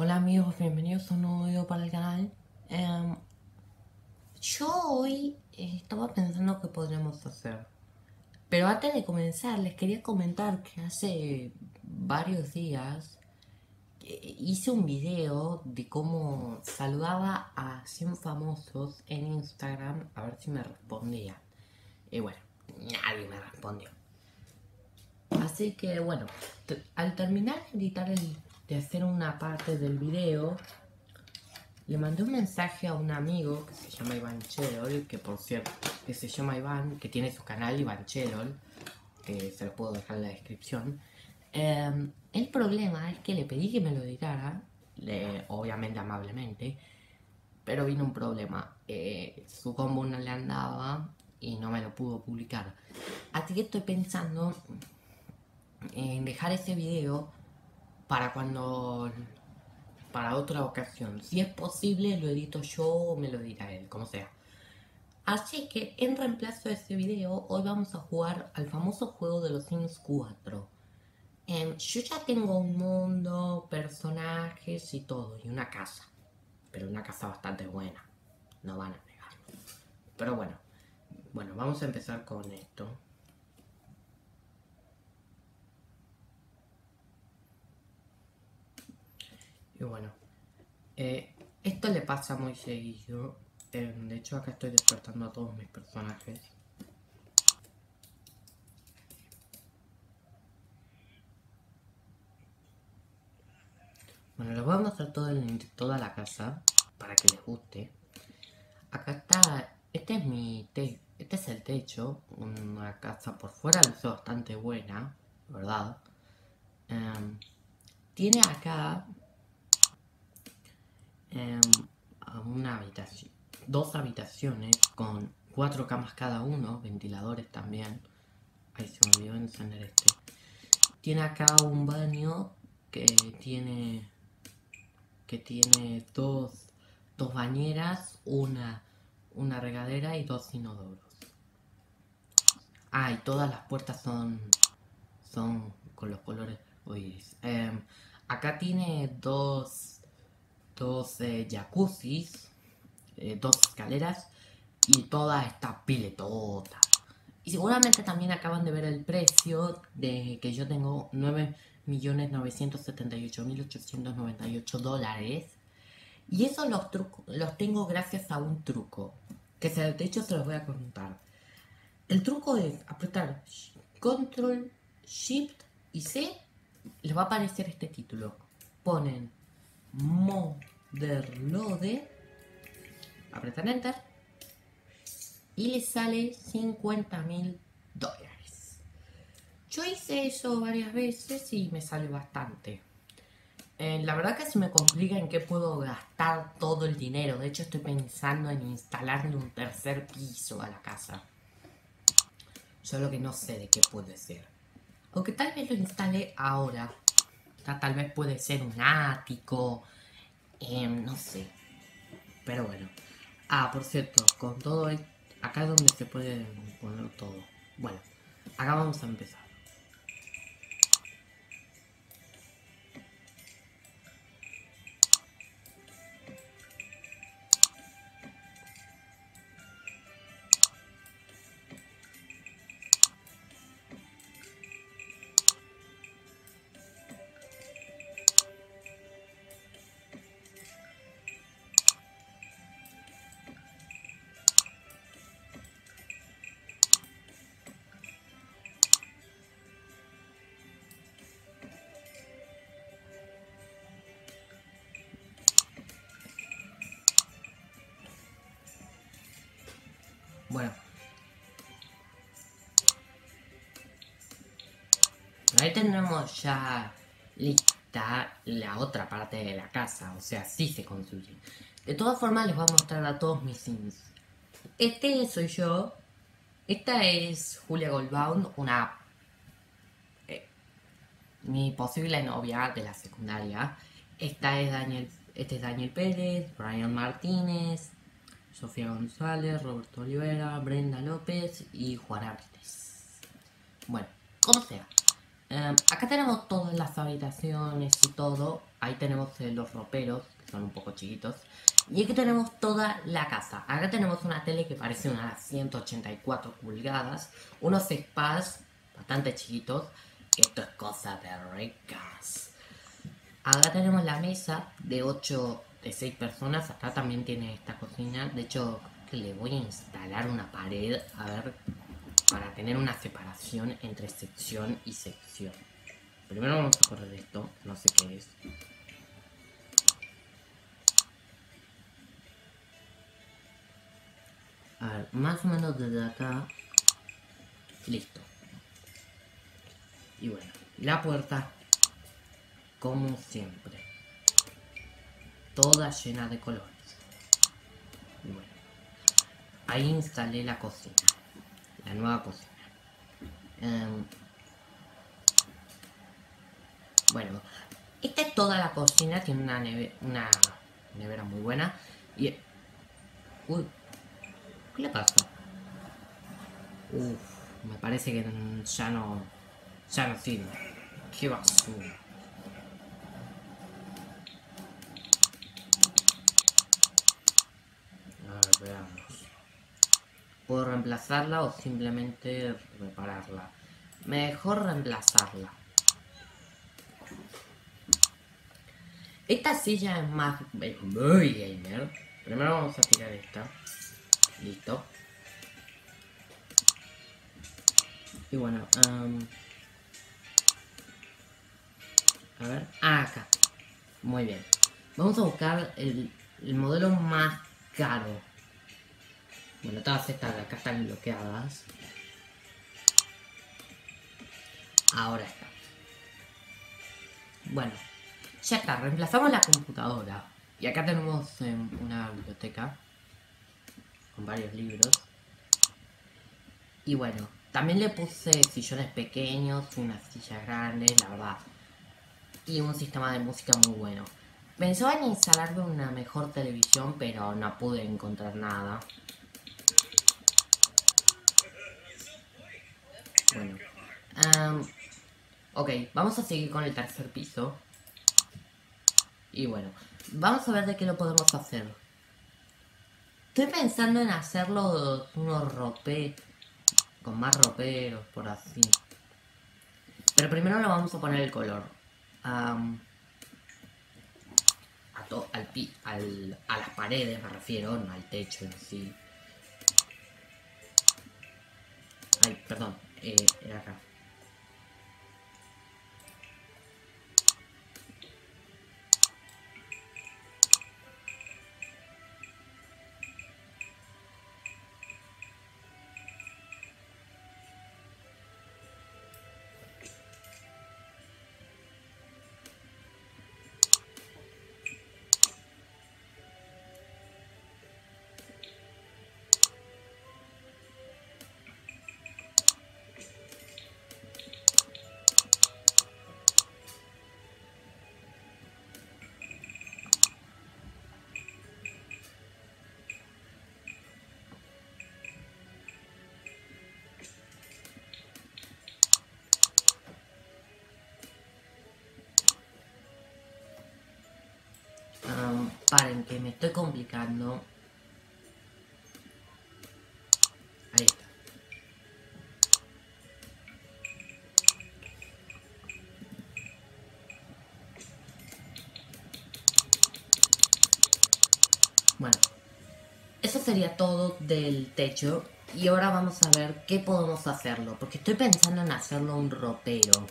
Hola amigos, bienvenidos a un nuevo video para el canal. Em, yo hoy eh, estaba pensando qué podríamos hacer. Pero antes de comenzar, les quería comentar que hace varios días eh, hice un video de cómo saludaba a 100 famosos en Instagram a ver si me respondían. Y bueno, nadie me respondió. Así que bueno, al terminar de editar el de hacer una parte del video, le mandé un mensaje a un amigo que se llama Iván Cherol, que por cierto, que se llama Iván, que tiene su canal Iván Cherol, que se lo puedo dejar en la descripción. Em, el problema es que le pedí que me lo editara, obviamente amablemente, pero vino un problema. Eh, su combo no le andaba y no me lo pudo publicar. Así que estoy pensando en dejar ese video para cuando para otra ocasión. Si es posible, lo edito yo o me lo dirá él, como sea. Así que en reemplazo de este video, hoy vamos a jugar al famoso juego de los Sims 4. Em, yo ya tengo un mundo, personajes y todo, y una casa. Pero una casa bastante buena, no van a negarlo. Pero bueno, bueno, vamos a empezar con esto. Y bueno, eh, esto le pasa muy seguido. Eh, de hecho, acá estoy despertando a todos mis personajes. Bueno, les voy a mostrar todo el, toda la casa para que les guste. Acá está, este es mi te, este es el techo, una casa por fuera bastante buena, ¿verdad? Em, tiene acá Em, una habitación, dos habitaciones con cuatro camas cada uno, ventiladores también. Ahí se me olvidó encender este. Tiene acá un baño que tiene que tiene dos, dos bañeras, una, una regadera y dos inodoros. Ah, y todas las puertas son son con los colores em, acá tiene dos dos eh, jacuzzis, eh, dos escaleras y toda esta piletota. Y seguramente también acaban de ver el precio de que yo tengo 9.978.898 dólares. Y eso los, los tengo gracias a un truco. Que de hecho se los voy a contar. El truco es apretar Control, Shift y C. Les va a aparecer este título. Ponen Moderlode, apretan Enter y le sale 50 mil dólares. Yo hice eso varias veces y me sale bastante. Eh, la verdad que se me complica en qué puedo gastar todo el dinero. De hecho estoy pensando en instalarle un tercer piso a la casa. Solo que no sé de qué puede ser. Aunque tal vez lo instale ahora tal vez puede ser un ático, em, no sé. Pero bueno. Ah, por cierto, con todo esto, acá es donde se puede poner todo. Bueno, acá vamos a empezar. Bueno. Ahí tenemos ya lista la otra parte de la casa, o sea, sí se construye. De todas formas les voy a mostrar a todos mis sims. Este soy yo. Esta es Julia Goldbaum, una... Eh, mi posible novia de la secundaria. Esta es Daniel, este es Daniel Pérez, Brian Martínez, Sofía González, Roberto Olivera, Brenda López y Juan Artes. Bueno, como sea. Em, acá tenemos todas las habitaciones y todo. ahí tenemos eh, los roperos, que son un poco chiquitos. Y aquí tenemos toda la casa. Acá tenemos una tele que parece una 184 pulgadas, unos spas bastante chiquitos. Esto es cosa de ricas. Acá tenemos la mesa de 8, de 6 personas. Acá también tiene esta cocina. De hecho, le voy a instalar una pared, a ver, para tener una separación entre sección y sección. Primero vamos a correr esto, no sé qué es. A ver, más o menos desde acá. Listo. Y bueno, la puerta, como siempre, toda llena de colores. Y bueno, ahí instalé la cocina, la nueva cocina. Em, bueno, esta es toda la cocina, tiene una, nevera muy buena. Y... Uy, ¿qué le pasa? Uf, me parece que ya no... Ya no sirve. Qué basura. A ver, veamos. ¿Puedo reemplazarla o simplemente repararla? Mejor reemplazarla. Esta silla es más... muy gamer. Primero vamos a tirar esta. Listo. Y bueno, a ver, ah, acá. Muy bien. Vamos a buscar el, el modelo más caro. Bueno, todas estas de acá están bloqueadas. Ahora está. Bueno, ya está, reemplazamos la computadora. Y acá tenemos em, una biblioteca con varios libros. Y bueno, también le puse sillones pequeños, unas sillas grandes, la verdad. Y un sistema de música muy bueno. Pensaba en instalarme una mejor televisión, pero no pude encontrar nada. Bueno. ok, vamos a seguir con el tercer piso. Y bueno, vamos a ver de qué lo podemos hacer. Estoy pensando en hacerlo unos rope con más roperos, por así. Pero primero lo vamos a poner el color. a, al, pi al, a las paredes me refiero, no al techo en sí. Ay, perdón, eh, era acá. Paren, que me estoy complicando. Ahí está. Bueno, eso sería todo del techo. Y ahora vamos a ver qué podemos hacerlo. Porque estoy pensando en hacerlo un ropero.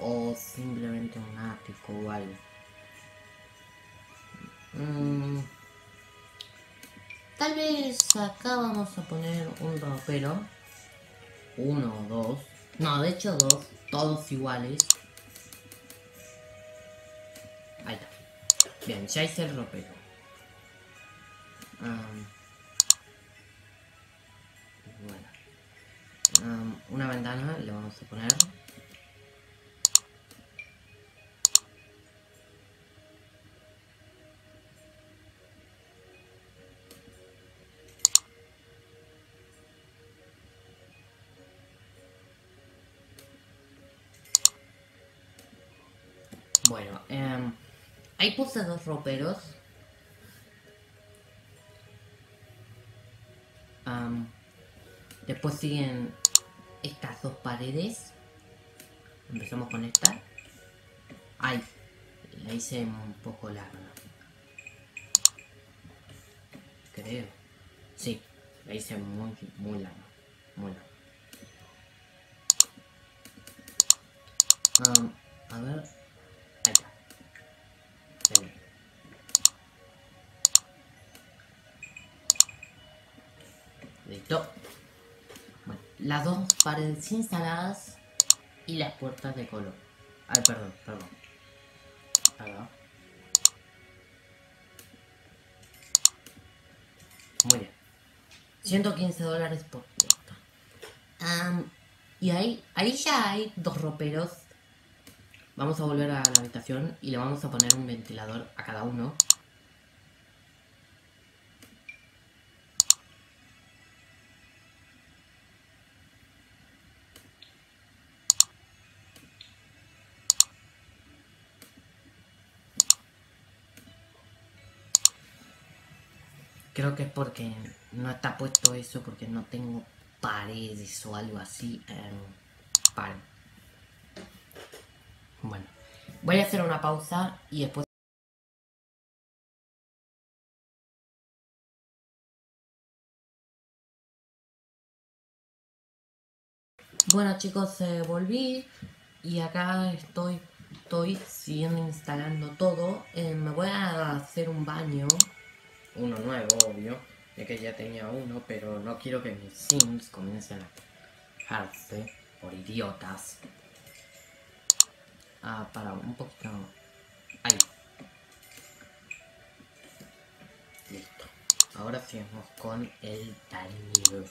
O simplemente un ático o algo. Mm, tal vez acá vamos a poner un ropero. Uno o dos. No, de hecho dos. Todos iguales. Ahí está. Bien, ya hice el ropero. bueno. Bueno, ahí puse dos roperos. Después siguen estas dos paredes. Empezamos con esta. Ay, la hice un poco larga. Creo. Sí, la hice muy, muy larga. Muy larga. A ver. Las dos paredes instaladas y las puertas de color. Ay, perdón, perdón. Perdón. Muy bien. 115 dólares por puerta. Y ahí, ahí ya hay dos roperos. Vamos a volver a la habitación y le vamos a poner un ventilador a cada uno. Creo que es porque no está puesto eso, porque no tengo paredes o algo así. para. Bueno, voy a hacer una pausa y después... Bueno chicos, eh, volví y acá estoy, estoy siguiendo instalando todo. Eh, me voy a hacer un baño, uno nuevo, obvio, ya que ya tenía uno, pero no quiero que mis sims comiencen a quejarse por idiotas. Ah, para un poquito. Ahí. Listo. Ahora seguimos con el baño.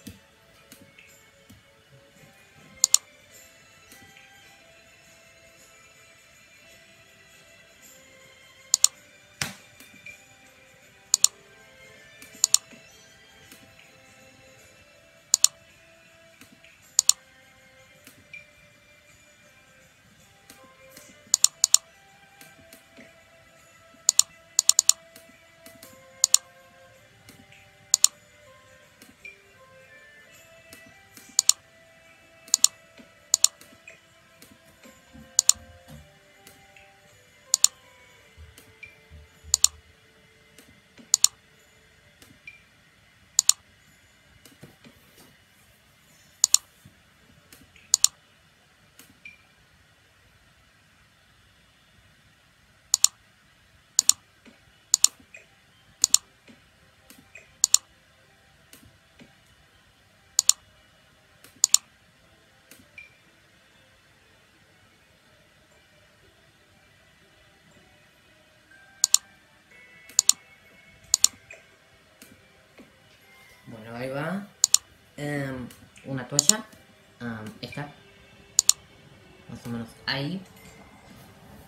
Am, esta. Más o menos ahí.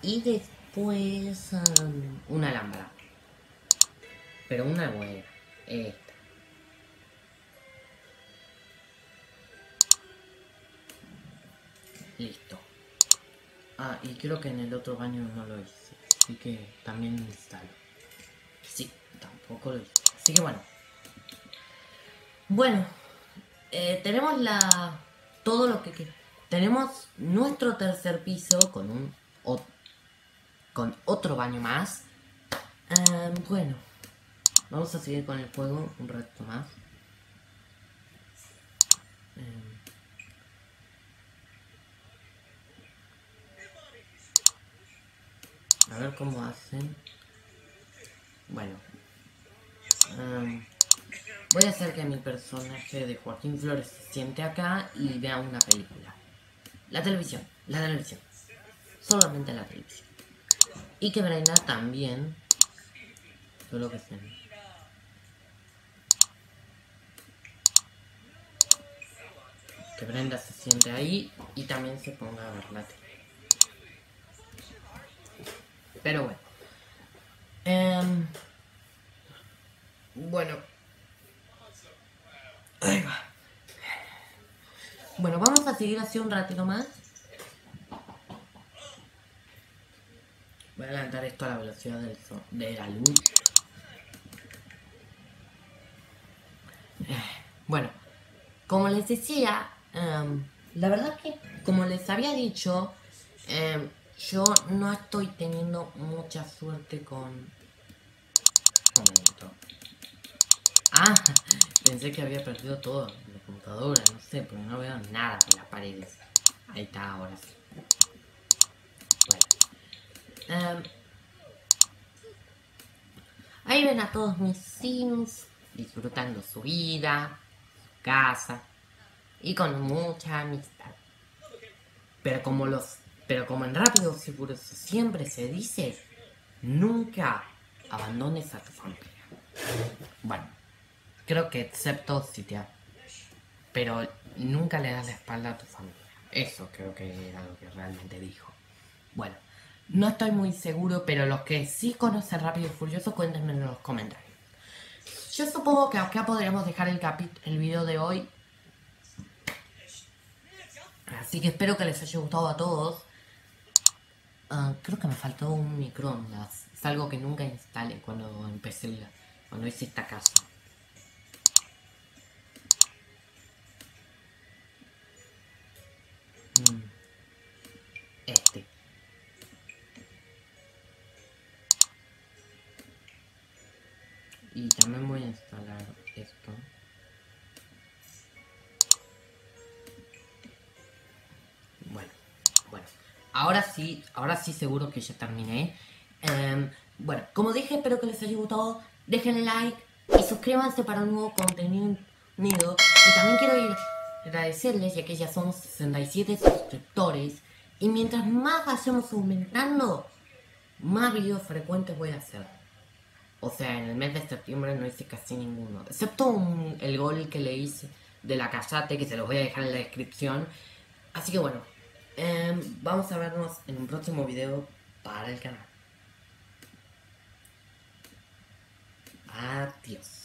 Y después una lámpara. Pero una buena. Esta. Listo. Ah, y creo que en el otro baño no lo hice. Así que también instalo. Sí, tampoco lo hice. Así que bueno. Bueno, eh, tenemos la todo lo que, que- tenemos nuestro tercer piso con un con otro baño más. Em, bueno, vamos a seguir con el juego un rato más. Em, a ver cómo hacen. Bueno. em, Voy a hacer que mi personaje de Joaquín Flores se siente acá y vea una película. La televisión, la televisión. Solamente la televisión. Y que Brenda también. Solo que se. Que Brenda se siente ahí y también se ponga a ver la tele. Pero bueno. Em, bueno, Ahí va. Bueno, vamos a seguir así un ratito más. Voy a adelantar esto a la velocidad de la luz. Bueno, como les decía, em, la verdad que, como les había dicho, em, yo no estoy teniendo mucha suerte con... Un momento. Ah, pensé que había perdido todo, computadora, no sé, pero no veo nada en las paredes. Ahí está, ahora sí. Bueno. Em, ahí ven a todos mis sims disfrutando su vida, su casa y con mucha amistad. Pero como los pero como en Rápido y siempre se dice, nunca abandones a tu familia. Bueno, creo que excepto si te... Pero nunca le das la espalda a tu familia. Eso creo que era lo que realmente dijo. Bueno, no estoy muy seguro, pero los que sí conocen Rápido y Furioso, cuéntenme en los comentarios. Yo supongo que acá podríamos dejar el, el video de hoy. Así que espero que les haya gustado a todos. Ah, creo que me faltó un microondas. Es algo que nunca instalé cuando empecé, cuando hice esta casa. Este. Y también voy a instalar esto. Bueno, bueno. Ahora sí, ahora sí seguro que ya terminé. Em, bueno, como dije, espero que les haya gustado. Déjenle like y suscríbanse para un nuevo contenido. Y también quiero agradecerles, ya que ya somos 67 suscriptores. Y mientras más vayamos aumentando, más videos frecuentes voy a hacer. O sea, en el mes de septiembre no hice casi ninguno. Excepto el gol que le hice de la casate, que se los voy a dejar en la descripción. Así que bueno, em, vamos a vernos en un próximo video para el canal. Adiós.